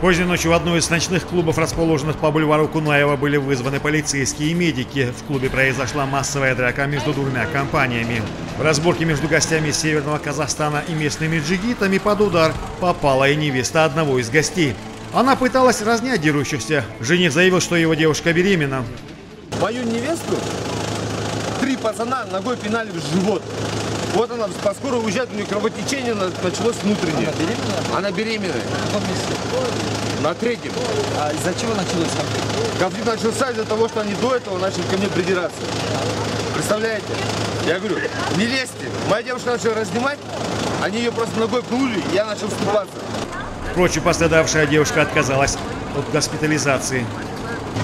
Поздней ночью в одну из ночных клубов, расположенных по бульвару Кунаева, были вызваны полицейские и медики. В клубе произошла массовая драка между двумя компаниями. В разборке между гостями Северного Казахстана и местными джигитами под удар попала и невеста одного из гостей. Она пыталась разнять дерущихся. Жених заявил, что его девушка беременна. Мою невесту три пацана ногой пинали в живот. Вот она поскоро уезжает, у нее кровотечение на- началось внутреннее. Она беременна? Она беременная. В каком месте? На третьем. А из-за чего началось конфликт? Конфликт начался из-за того, что они до этого начали ко мне придираться. Представляете? Я говорю, не лезьте. Моя девушка начала разнимать, они ее просто ногой пнули, я начал вступаться. Впрочем, пострадавшая девушка отказалась от госпитализации.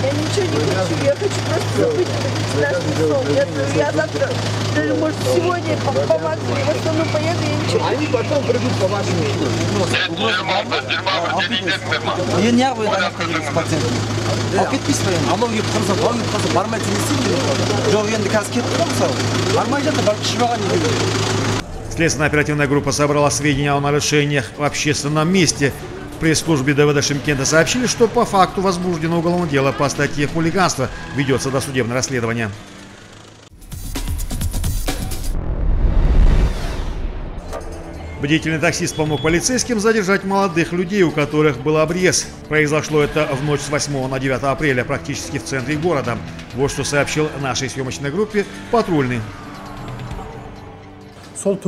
Я ничего не хочу, я хочу просто забыть этот страшный сон. Я, я завтра, даже может сегодня по, по максимуму в основном поеду, я ничего не Они потом придут по вашему Ее нервы находились пациентке. алып кетпейсіз ба енді анау келіп тұрса мынау келіп тұрса бармай не істеймін жоқ енді қазір кетті ғой мысалы бармай жатыр барып ішіп алған не керек Следственная оперативная группа собрала сведения о нарушениях в общественном месте. Пресс-службе ДВД Шимкента сообщили, что по факту возбуждено уголовное дело по статье хулиганство. Ведется досудебное расследование. Бдительный таксист помог полицейским задержать молодых людей, у которых был обрез. Произошло это в ночь с 8 на 9 апреля, практически в центре города. Вот что сообщил нашей съемочной группе патрульный. Сол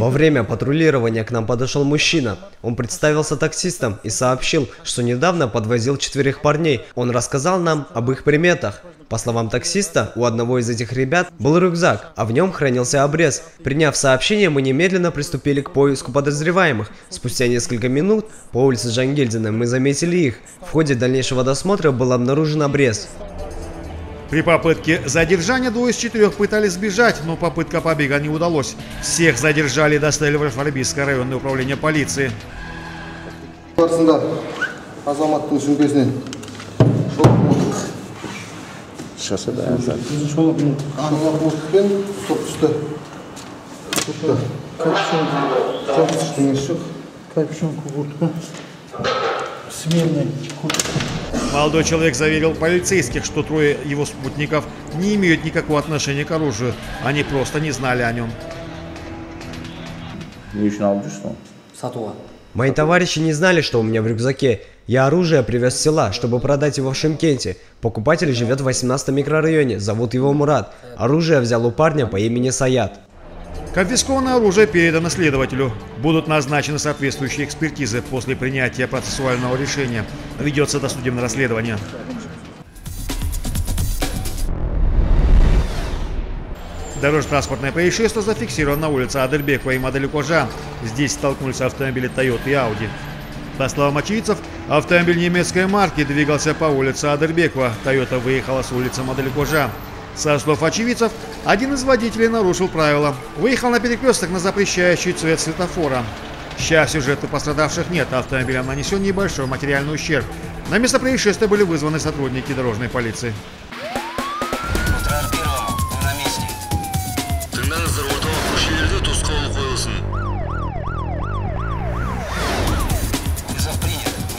Во время патрулирования к нам подошел мужчина. Он представился таксистом и сообщил, что недавно подвозил четверых парней. Он рассказал нам об их приметах. По словам таксиста, у одного из этих ребят был рюкзак, а в нем хранился обрез. Приняв сообщение, мы немедленно приступили к поиску подозреваемых. Спустя несколько минут по улице Жангельдина мы заметили их. В ходе дальнейшего досмотра был обнаружен обрез. При попытке задержания двое из четырех пытались сбежать, но попытка побега не удалось. Всех задержали и доставили в Рафалбийское районное управление полиции. барысында азаматтың сөмкесінен шолақ мылтық пен топ түсті түсті жоқ ештеңесі жоқ капюшон куртка сменный куртка Молодой человек заверил полицейских, что трое его спутников не имеют никакого отношения к оружию. Они просто не знали о нем. Мои товарищи не знали, что у меня в рюкзаке. Я оружие привез с села, чтобы продать его в Шимкенте. Покупатель живет в 18 микрорайоне, зовут его Мурат. Оружие взял у парня по имени Саят. Конфискованное оружие передано следователю. Будут назначены соответствующие экспертизы после принятия процессуального решения. Ведется досудебное расследование. Дорожно-транспортное происшествие зафиксировано на улице Адельбекова и Маделькожа. Здесь столкнулись автомобили Toyota и Audi. По словам очевидцев, автомобиль немецкой марки двигался по улице Адельбекова. Toyota выехала с улицы Маделькожа. Со слов очевидцев, один из водителей нарушил правила. Выехал на перекресток на запрещающий цвет светофора. Сейчас сюжету пострадавших нет, автомобилям нанесен небольшой материальный ущерб. На место происшествия были вызваны сотрудники дорожной полиции. Утрар первому, на.